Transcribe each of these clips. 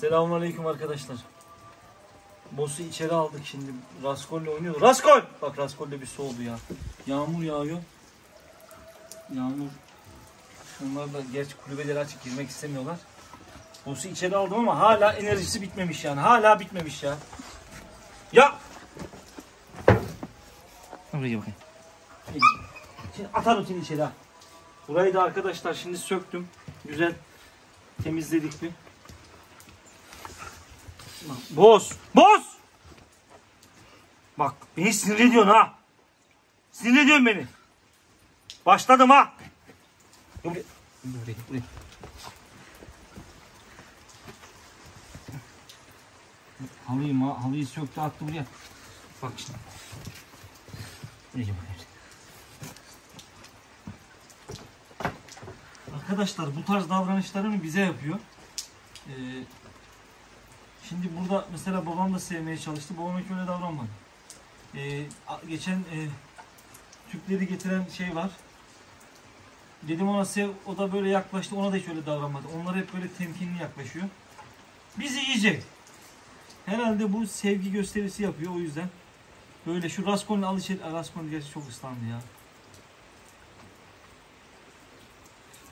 Selamünaleyküm arkadaşlar. Boss'u içeri aldık şimdi. Raskol'le oynuyoruz. Raskol! Bak Raskol'le bir soğudu ya. Yağmur yağıyor. Yağmur. Onlar da gerçi kulübeleri açık girmek istemiyorlar. Boss'u içeri aldım ama hala enerjisi bitmemiş yani. Hala bitmemiş ya. Ya! Buraya bakayım. Şimdi atarım seni içeri ha. Burayı da arkadaşlar şimdi söktüm. Güzel temizledik bir. Boz! Boz! Bak beni sinir ediyorsun ha. Sinir ediyorsun beni. Başladım ha. Buraya, buraya, buraya. Halıyı, ma- halıyı söktü attı buraya. Bak şimdi. Buraya, buraya. Arkadaşlar bu tarz davranışlarını bize yapıyor. Ee, şimdi burada mesela babam da sevmeye çalıştı. Babam hiç öyle davranmadı. Ee, geçen e, tüpleri getiren şey var. Dedim ona sev, o da böyle yaklaştı. Ona da hiç öyle davranmadı. Onlar hep böyle temkinli yaklaşıyor. Bizi yiyecek. Herhalde bu sevgi gösterisi yapıyor o yüzden. Böyle şu Raskol'un al içeri. Aa, Raskol'un gerçi çok ıslandı ya.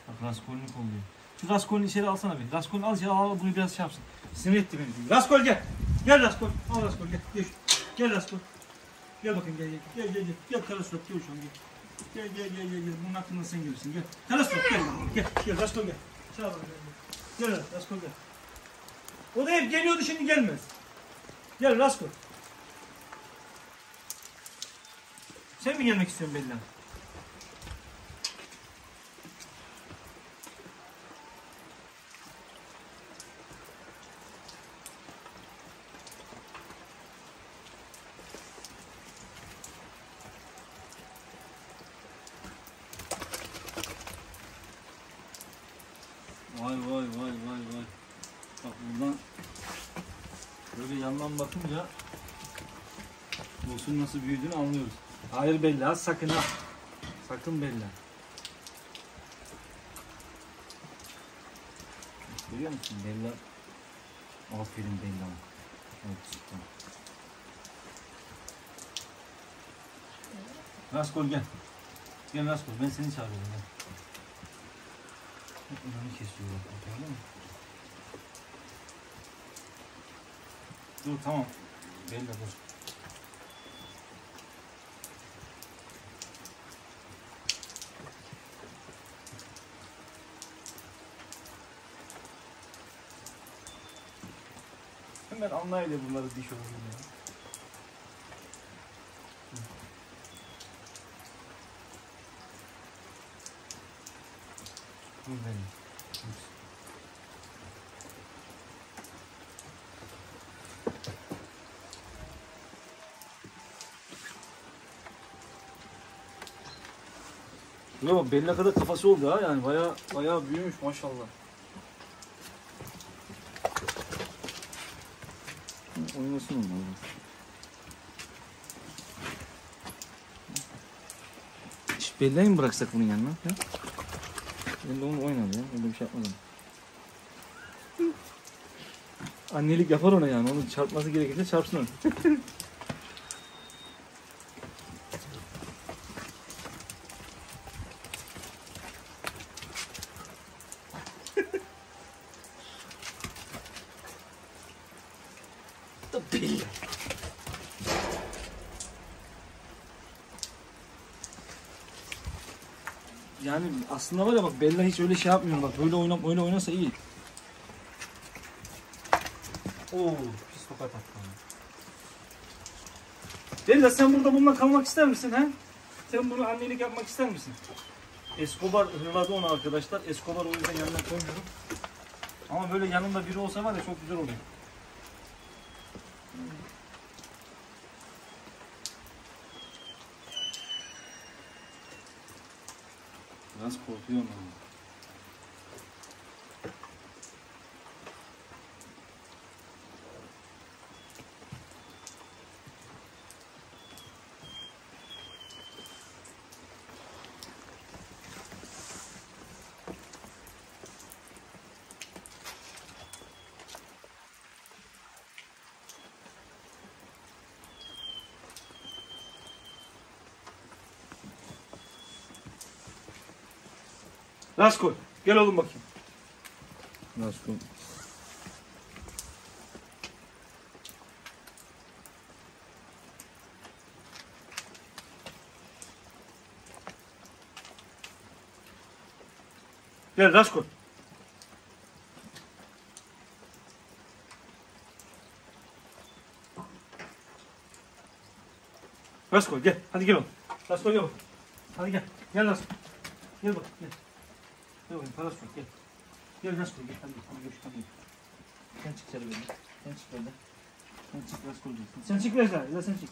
Bak Raskol'unu kolluyor. Şu Raskol'unu içeri alsana bir. Raskol'unu al içeri al, bunu biraz şey yapsın. Sinir etti beni. Raskol gel. Gel Raskol. Al Raskol gel. Gel, gel Raskol. Gel bakayım gel gel. Gel gel gel. Gel Karasurat gel şu an gel. Gel gel gel gel. gel. Bunun hakkında sen görürsün. Gel. Karasurat gel. Gel gel Raskol gel. Çağır bana gel. Gel Raskol gel. O da hep geliyordu şimdi gelmez. Gel Raskol. Sen mi gelmek istiyorsun Bella? Yandan bakınca Bosun nasıl büyüdüğünü anlıyoruz. Hayır Bella sakın ha. Sakın Bella. Görüyor musun Bella? Aferin Bella. Evet, cidden. Raskol gel. Gel Raskol ben seni çağırıyorum gel. Önünü kesiyor bak gördün? Dur tamam. Bella dur. Hemen anlayla bunları diş olur ya. Dur benim. Dur. Yo belli kadar kafası oldu ha yani baya baya büyümüş maşallah. Oynasın onu. Hiç belleği mi bıraksak bunun yanına? Ya? Ben de onu oynadı ya. Öyle bir şey yapmadım. Annelik yapar ona yani. Onu çarpması gerekirse çarpsın onu. Da belli. Yani aslında var ya bak Bella hiç öyle şey yapmıyor bak böyle oynam öyle oynasa iyi. Oo pis tokat attı. Bella sen burada bununla kalmak ister misin ha? Sen bunu annelik yapmak ister misin? Escobar hırladı onu arkadaşlar. Escobar o yüzden yanına koymuyorum. Ama böyle yanında biri olsa var ya çok güzel olur. Biraz Raskol. Gel oğlum bakayım. Raskol. Gel Raskol. Raskol gel. Hadi gel oğlum. Raskol gel. Hadi gel. Gel Raskol. Gel bak. Gel. Gel bakayım. Parası yok. Gel. Gel Raskol gel. Hadi. Hadi gel. Hadi. Sen çık içeri böyle. Sen çık böyle. Sen çık Raskol gel. Sen çık biraz daha. Sen çık.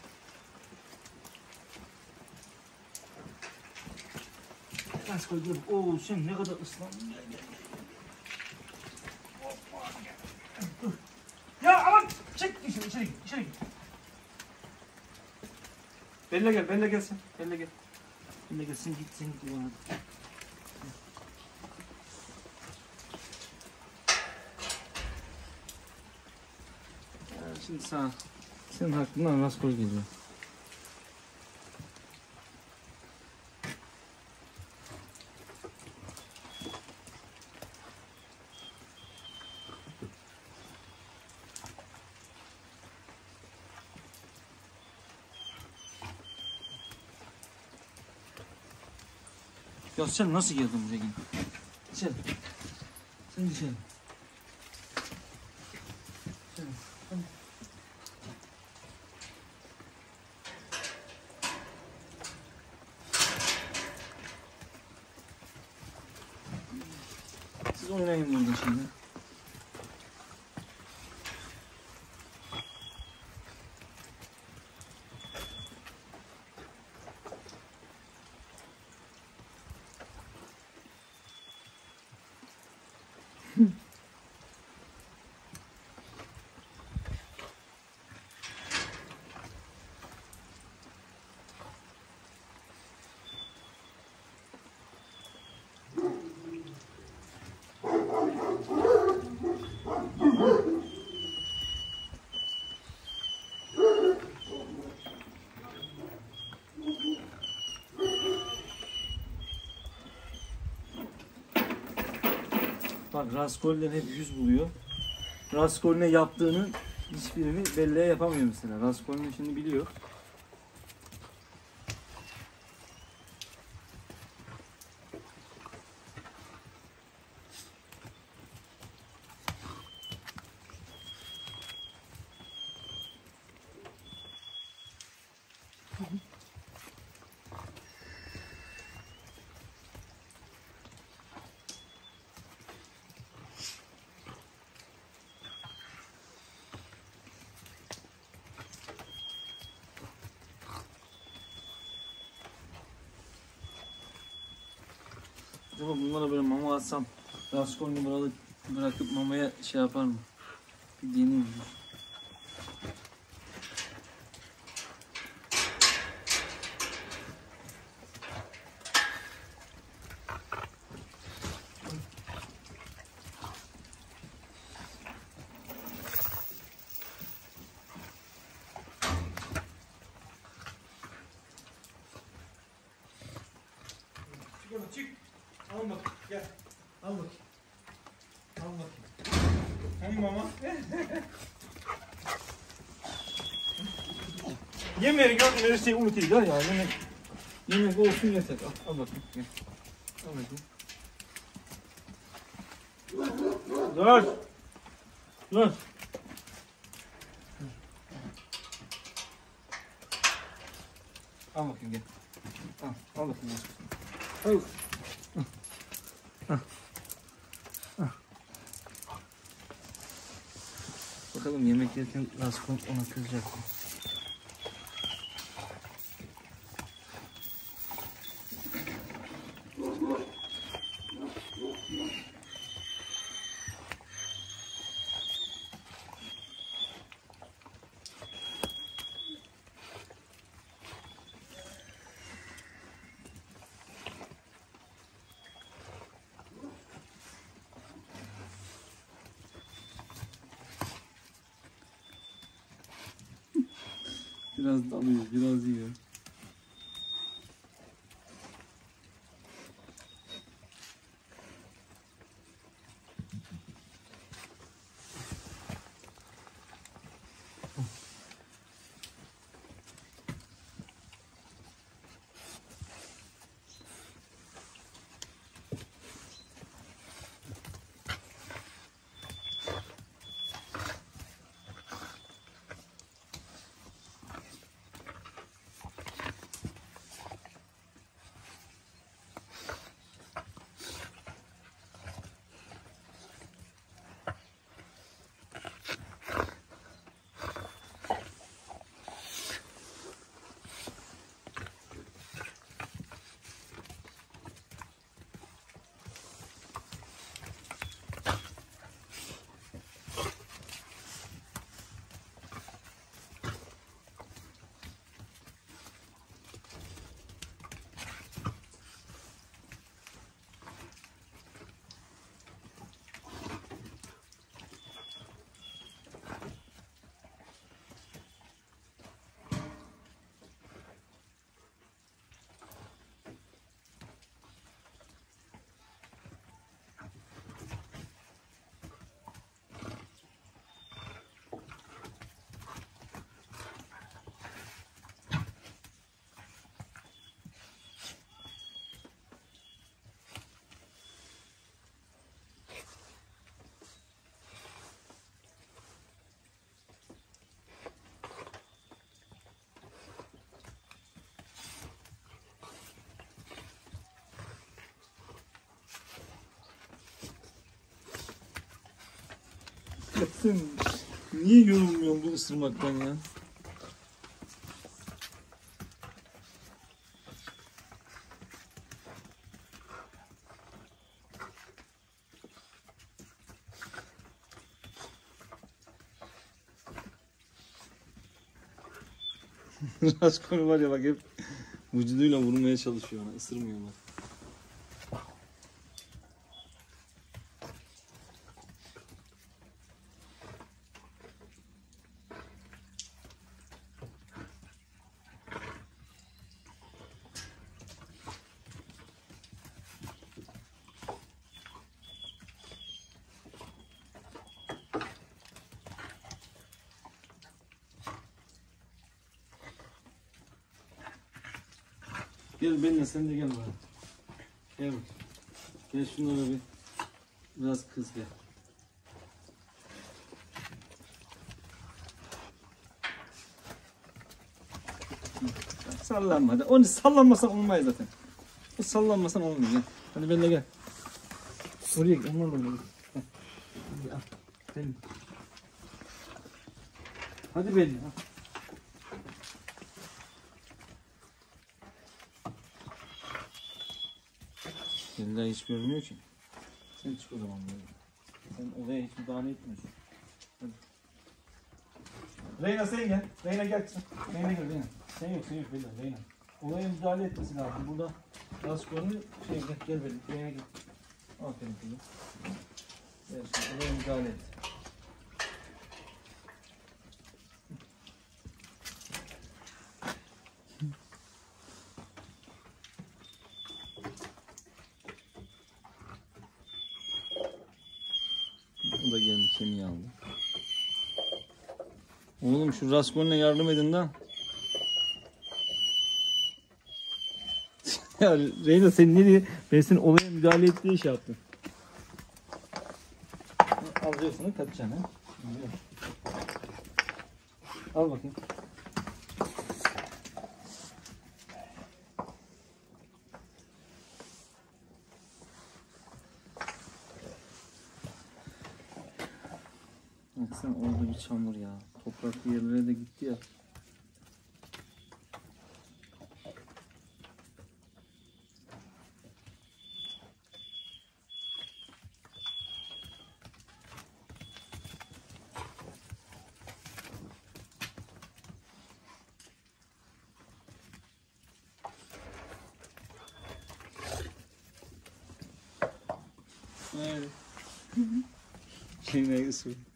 Raskol gel. Oo sen ne kadar ıslandın. Gel gel gel. Gel. Ya aman. Çık içeri, içeri git. İçeri git. Belle gel, Belle gelsin. Belle gel. Belle gelsin git sen git bana. Şimdi sağ. Senin hakkından Raskol geliyor. Ya sen nasıl geldin buraya yine? İçeri. Sen içeri. İçeri. Hadi. Siz oynayın burada şimdi. Bak hep yüz buluyor. Raskol'ün ne yaptığını hiçbirini belleğe yapamıyor mesela. Raskol'ün işini biliyor. Acaba bunlara böyle mama atsam Raskol'unu burada bırakıp mamaya şey yapar mı? Bir deneyeyim. Çık oğlum çık. Al bak gel. Al bakayım. Al bakayım. Hem mama. Şeyi unutayım ya. Yemek, yemek olsun yeter. Al, al bakayım. Gel. Al bakayım. Dur. Dur. Al bakayım gel. Al, al bakayım. Gel. Al. Bakalım yemek yerken Raskon ona kızacak mı? Biraz dalıyor, biraz Sen niye yorulmuyorsun bu ısırmaktan ya? Raskonu var ya bak hep vücuduyla vurmaya çalışıyor ona, ısırmıyor bak. Benimle sen de gel bana. Gel bak. Gel şunlara bir biraz kız gel. Sallanma hadi. Onu sallanmasan olmaz zaten. O sallanmasan olmuyor. Gel. Hadi benimle gel. Oraya gel. Aman. Gel. Hadi. Hadi benimle. Bella hiç görmüyor ki. Sen çık o zaman böyle. Sen olaya hiç müdahale etmiyorsun. Hadi. Reyna sen gel. Reyna gel. Reyna gel Reyna. Sen yok sen yok Bella. Reyna. Olaya müdahale etmesi lazım. Burada konu şey gel gel Bella. Reyna gel. Aferin kızım. Şimdi olaya müdahale et. O da geldi kemiği aldı. Raskol'una yardım edin lan. ya Reyna sen ne diye ben senin olaya müdahale ettiği şey yaptım. Alıyorsun kaçacaksın ha. Al bakayım. Baksana orada bir çamur ya. Topraklı yerlere de gitti ya. Evet. Yine ısır.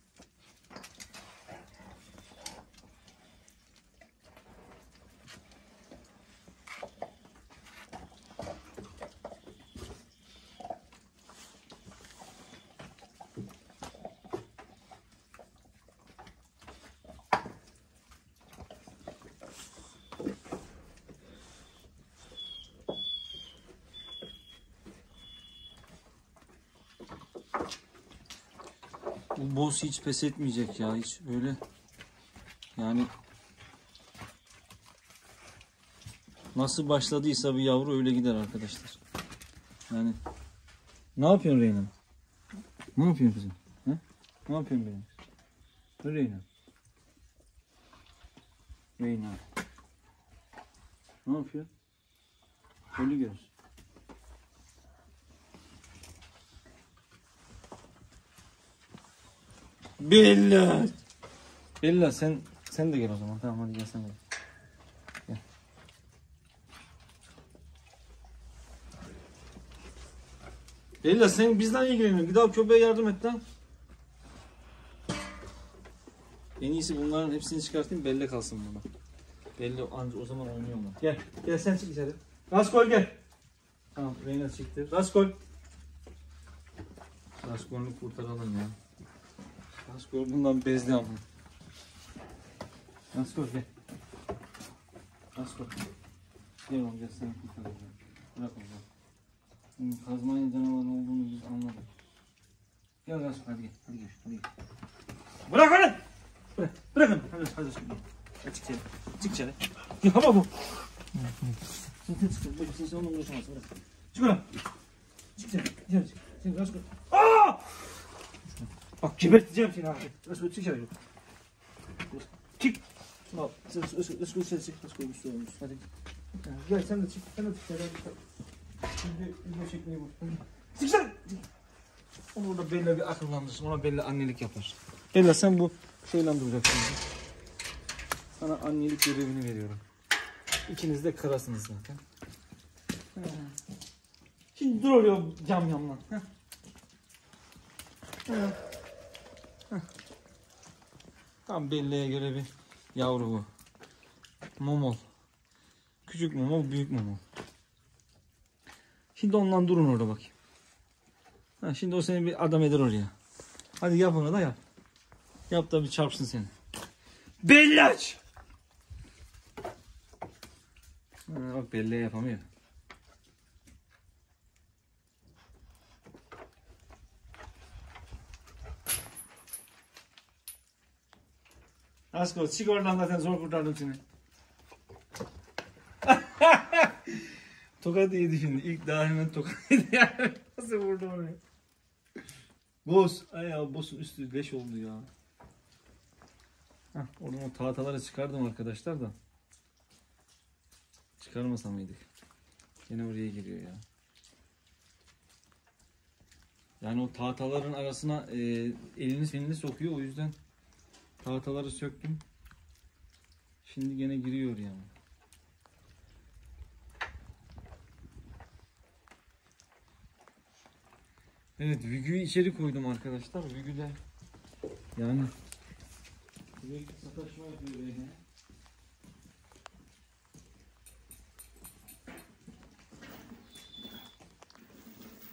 Bu boss hiç pes etmeyecek ya hiç öyle. Yani nasıl başladıysa bir yavru öyle gider arkadaşlar. Yani ne yapıyorsun Reyna? Ne yapıyorsun kızım? He? Ne yapıyorsun benim? Ne Reyna? Reyna. Ne yapıyor? Ölü göz. Bella. Bella sen sen de gel o zaman. Tamam hadi gel sen de. Gel. Bella sen bizden ilgileniyorsun. Gidip köpeğe yardım et lan. En iyisi bunların hepsini çıkartayım Bella kalsın bana. Bella anca o zaman oynuyor mu? Gel. Gel sen çık içeri. Raskol gel. Tamam Reyna çıktı. Raskol. Raskol'u kurtaralım ya. Raskol bundan bezdi ama. Raskol gel. Raskol. Gel oğlum gel sen kurtaralım. Bırak onu. Bunun Kazmanya canavarı olduğunu biz anladık. Gel Raskol hadi gel. Hadi gel. Hadi gel. Bırak onu. Bırak. Bırak. Hadi hadi gel. Hadi çık içeri. Çık içeri. Ya hava bu. Sen çık. Bak sen onunla uğraşamazsın. Bırak. Çık oradan. Çık içeri. İçeri çık. Sen Raskol. Bak geberteceğim seni abi. Özgür çık şöyle. Çık. Al. Sen Özgür sen çık. Özgür bir olmuş. Hadi. Gel sen de çık. Sen de çık. Şimdi video çekmeyi. Hadi. Çık sen. Onu orada Bella bir akıllandırsın. Ona Bella annelik yapar. Bella sen bu şeyle duracaksın. Sana annelik görevini veriyorum. İkiniz de karasınız zaten. Şimdi dur oraya cam yamlan. Heh. Tam Bella'ya göre bir yavru bu. Momol. Küçük momol, büyük momol. Şimdi ondan durun orada bakayım. Ha, şimdi o seni bir adam eder oraya. Hadi yap onu da yap. Yap da bir çarpsın seni. Belli aç. Ha, bak belli yapamıyor. Asko çık oradan zaten zor kurtardım seni. tokat yedi şimdi. İlk daha hemen tokat yedi. Nasıl vurdu onu? Boz. Ay ya boss'un üstü leş oldu ya. Hah, oradan o tahtaları çıkardım arkadaşlar da. Çıkarmasa mıydık? Yine oraya giriyor ya. Yani o tahtaların arasına e, elini elini sokuyor o yüzden tahtaları söktüm. Şimdi gene giriyor yani. Evet Vigü'yü içeri koydum arkadaşlar. Vigü de yani Vigü sataşma yapıyor yine.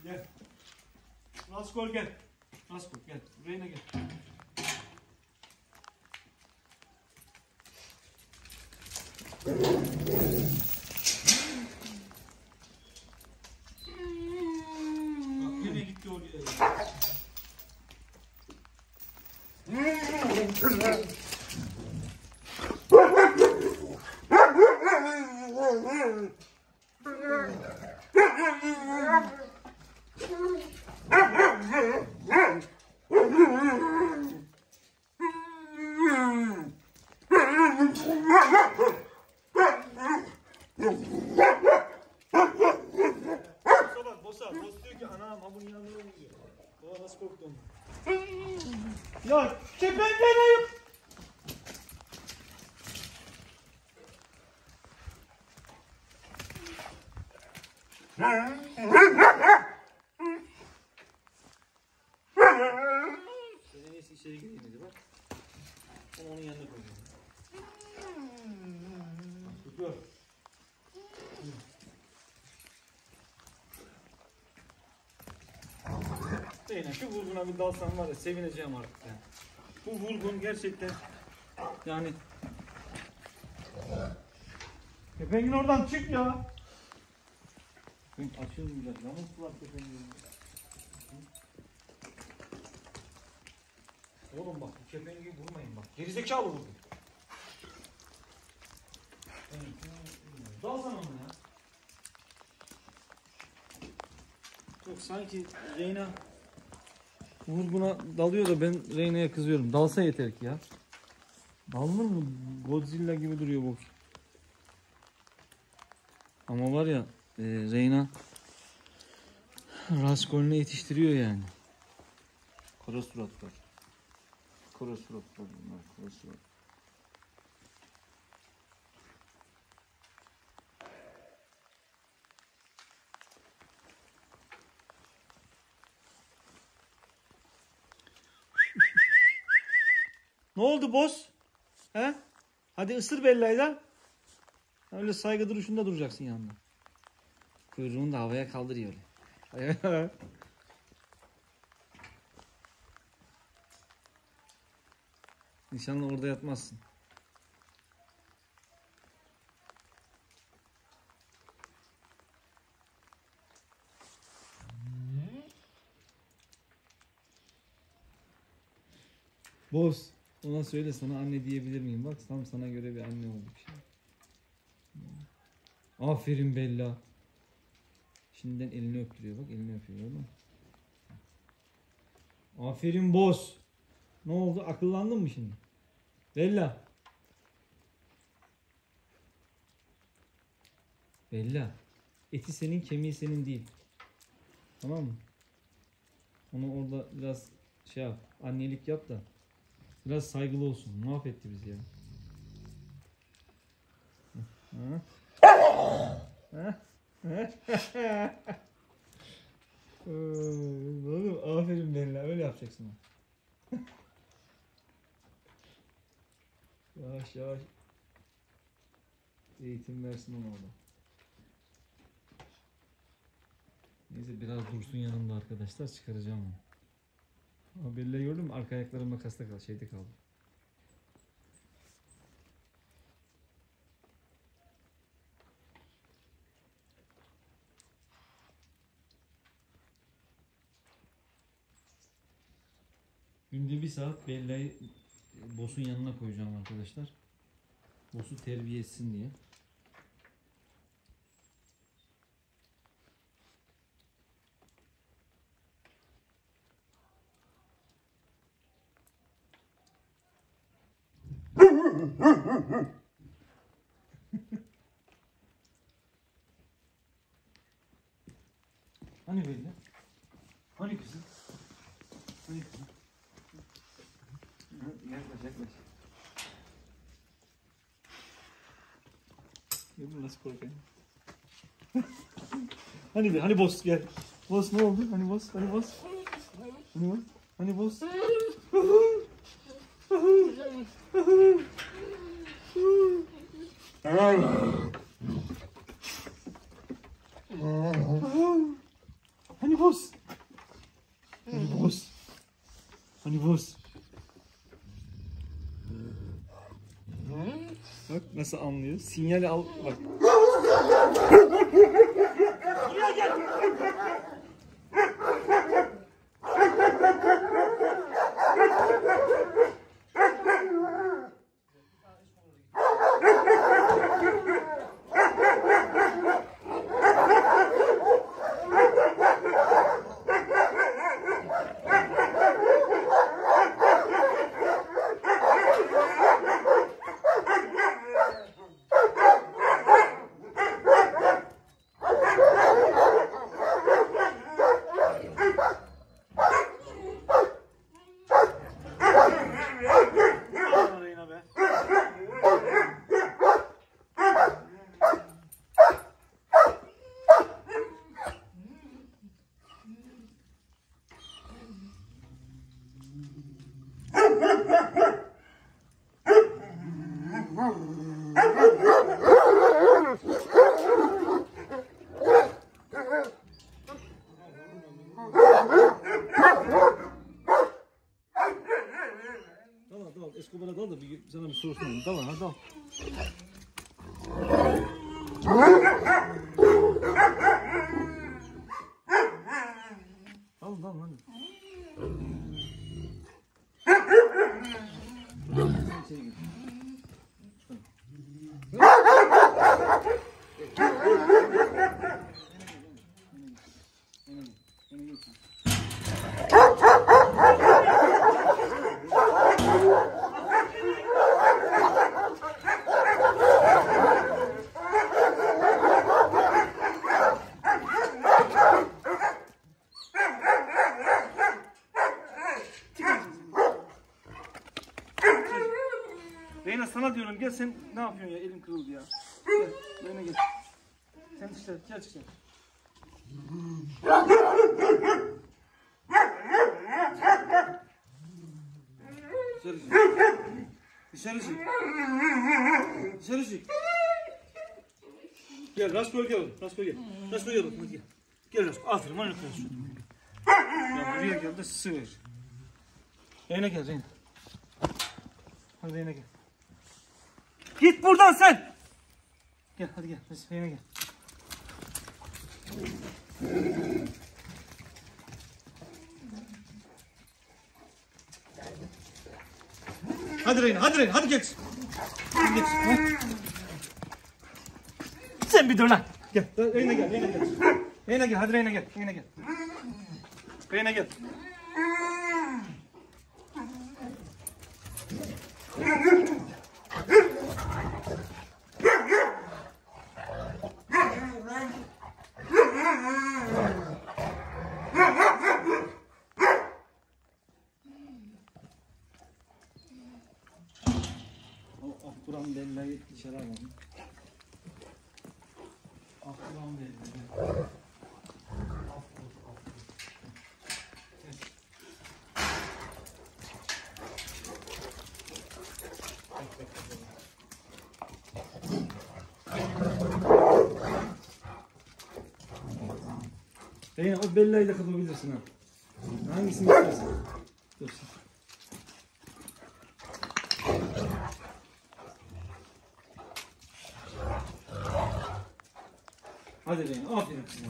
Gel. Raskol gel. Raskol gel. Reyna gel. Bak yine gitti oraya. Bosa bak bosa. Bos diyor ki anam ha bunun yanına gidiyor. Baba nasıl korktu ondan. Ya kepenk benim. Ben en iyisi içeri gireyim dedi bak. Onu onun yanına koyacağım. Tutuyor. Zeynep şu vurguna bir dalsam var ya sevineceğim artık yani. Bu vurgun gerçekten yani Kepengin oradan çık ya. Açılmayacak. Yalnız kulak kepengin. Oğlum bak bu kepengi vurmayın bak. Gerizekalı vurdu. Dal sana onu ya. Yok sanki Reyna vurguna dalıyor da ben Reyna'ya kızıyorum. Dalsa yeter ki ya. Dalmır mı? Godzilla gibi duruyor bu. Ama var ya e, Reyna Raskol'unu yetiştiriyor yani. Kara suratlar. Kara suratlar bunlar. Kara surat. Ne oldu boss? He? Hadi ısır Bella'yla. Öyle saygı duruşunda duracaksın yanında. Kuyruğunu da havaya kaldırıyor öyle. İnşallah orada yatmazsın. Boz. Ona söyle sana anne diyebilir miyim? Bak tam sana göre bir anne olduk şimdi. Aferin Bella. Şimdiden elini öptürüyor bak elini öpüyor mü? Aferin boz. Ne oldu? Akıllandın mı şimdi? Bella. Bella. Eti senin, kemiği senin değil. Tamam mı? Onu orada biraz şey yap. Annelik yap da. Biraz saygılı olsun. Mahvetti bizi ya. Oğlum aferin Bella. Öyle yapacaksın. yavaş yavaş eğitim versin ona orada. Neyse biraz dursun yanımda arkadaşlar çıkaracağım onu. Ama Bella'yı gördün mü? Arka ayakları makasta kaldı, şeyde kaldı. Günde bir saat Bella'yı Boss'un yanına koyacağım arkadaşlar. Boss'u terbiye etsin diye. Hani Bella? Hani kızım? Hani kızım? Yaklaş yaklaş. Gördün nasıl korkuyor? hani be, hani boss gel. Boss ne oldu? Hani boss? Hani boss? Hani boss? Hani boss? Hani boss? Hani boss? Hani boss? Bak nasıl anlıyor. Sinyali al bak. Arayına be. Dal dal Escobar'a dal da bir, sana bir soru sorayım. Dal hadi dal. Dal dal hadi. İçeri gir. Reyna sana diyorum gel sen ne yapıyorsun ya elin kırıldı ya. Gel Reyna gel. Sen dışarı gel dışarı. Dışarı çık. Dışarı çık. Dışarı çık. Gel Rasko gel. Rasko gel. Rasko gel. Hadi gel. Gel Rasko. Aferin. Manyak Rasko. Ya buraya gel de sığır. Reyna gel Reyna. Hadi Reyna gel. Git buradan sen. Gel hadi gel. Reyna gel. Hadi Reyna, hadi Reyna, hadi geç. Hadi geç. ha? Sen bir dur lan. Gel, Reyna gel, Reyna gel. Reyna gel, hadi Reyna gel, Reyna gel. Reyna gel. O Abdurrahman Bella'yı içeri alalım. Abdurrahman Bella. Reyna o Bella'yı da kapabilirsin ha. Hangisini istersen. Dursun. Hadi Reyna aferin kızım.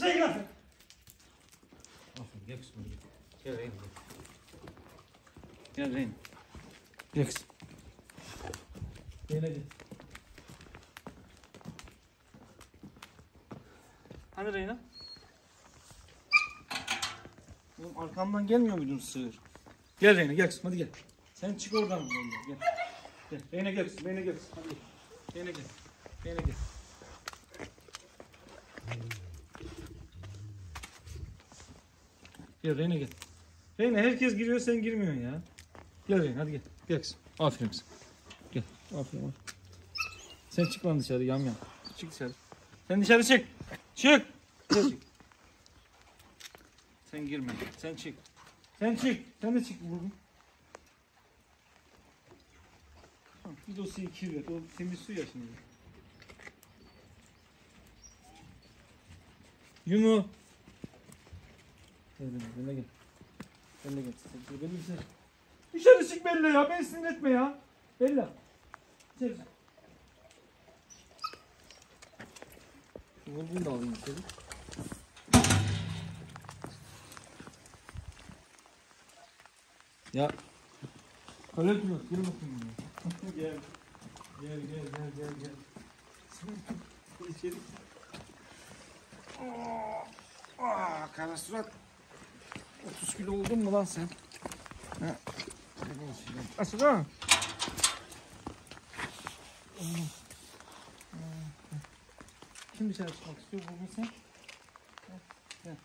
İşe gir artık. Aferin gel kızım. Gel Reyna. Gel Reyna. Gel kızım. Reyna gel. Hani Reyna? Oğlum arkamdan gelmiyor muydun sığır? Gel Reyna gel kızım hadi gel. Sen çık oradan gel. Gel. Reyna gel kızım Reyna gel kızım hadi gel. Reyna gel. Reyna gel. Gel Reyna gel. Reyna herkes giriyor sen girmiyorsun ya. Gel Reyna hadi gel. Gel kızım. Aferin kızım. Gel. Aferin aferin. Sen çık lan dışarı yam yam. Çık dışarı. Sen dışarı çık. Çık. Dışarı çık. Sen girme. Sen çık. Sen çık. Sen de çık bugün. Bir dosyayı kirlet. O temiz su ya şimdi. Yumu. Gel benimle, benimle gel. Gel. Sen gel, benimle sen. Dışarı çık Bella ya. Beni sinir etme ya. Bella. İçeri çık. Bulduğunu da alayım içeri. Ya. Öyle dur. Gel bakayım gel. Gel gel gel gel gel. İçeri. Aa, kara surat. 30 kilo oldun mu lan sen? Asıl ha? Kim dışarı çıkmak istiyor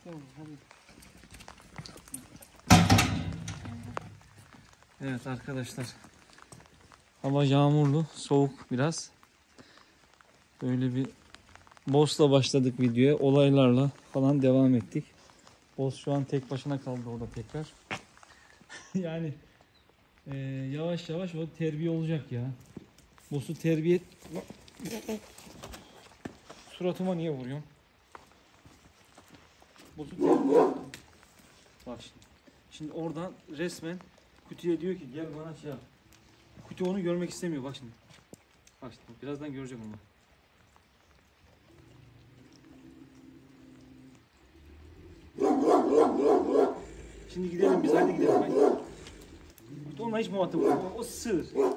oğlum, hadi. Evet arkadaşlar. Hava yağmurlu, soğuk biraz. Böyle bir Boss'la başladık videoya. Olaylarla falan devam ettik. Boss şu an tek başına kaldı orada tekrar. yani e, yavaş yavaş o terbiye olacak ya. Boss'u terbiye... Suratıma niye vuruyorsun? Boss'u terbiye... Bak şimdi. Şimdi oradan resmen kutuya diyor ki gel bana şey yap. Kutu onu görmek istemiyor bak şimdi. Bak şimdi birazdan görecek onu. Şimdi gidelim biz hadi gidelim. Hadi. Onunla hiç muhatap olma. O, sığır. Tamam.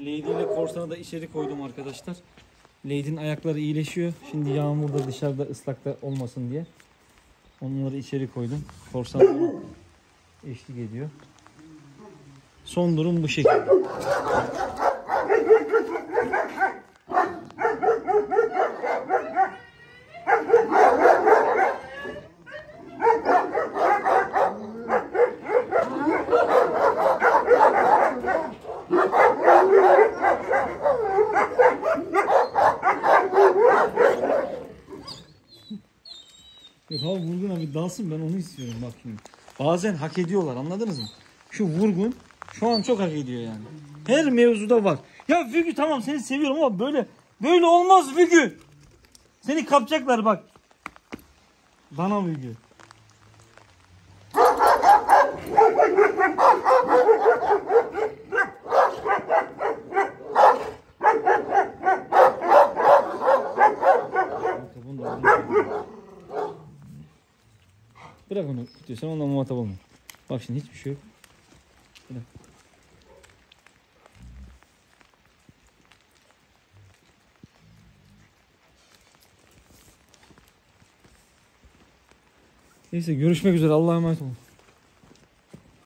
Lady ile korsanı da içeri koydum arkadaşlar. Lady'nin ayakları iyileşiyor. Şimdi yağmurda dışarıda ıslakta olmasın diye. Onları içeri koydum. Korsan eşlik ediyor. Son durum bu şekilde. Yok abi vurgun abi dalsın ben onu istiyorum bak şimdi. Bazen hak ediyorlar anladınız mı? Şu vurgun şu an çok hak ediyor yani. Her mevzuda var. Ya Fügü tamam seni seviyorum ama böyle böyle olmaz Fügü. Seni kapacaklar bak. Bana Fügü. Bırak onu tutuyor. Sen onunla muhatap olma. Bak şimdi hiçbir şey yok. Neyse görüşmek üzere. Allah'a emanet olun.